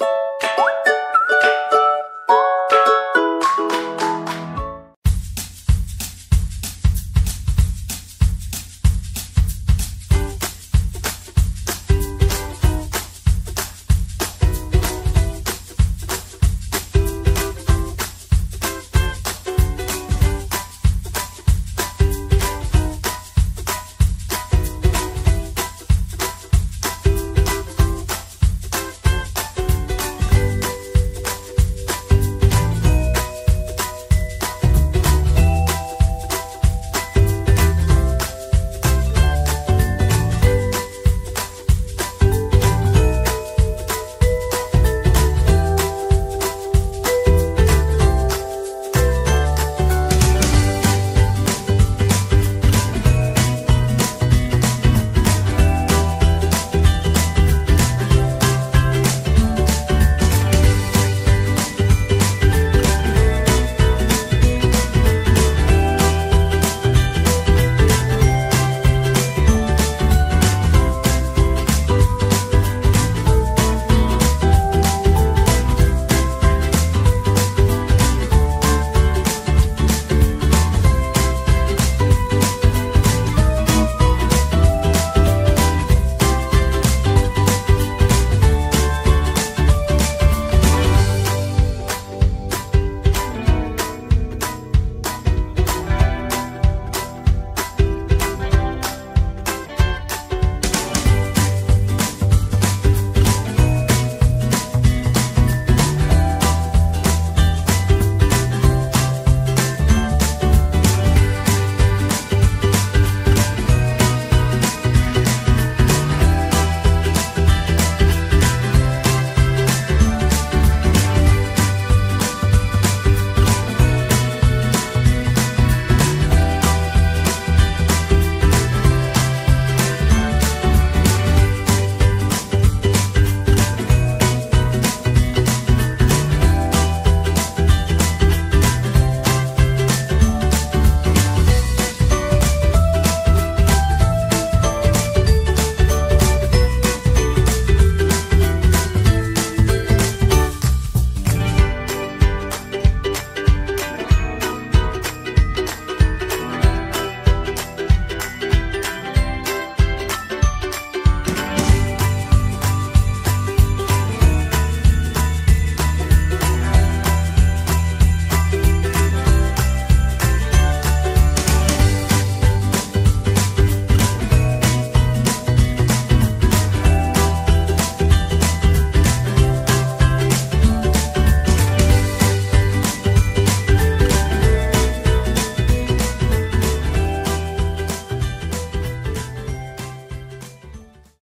you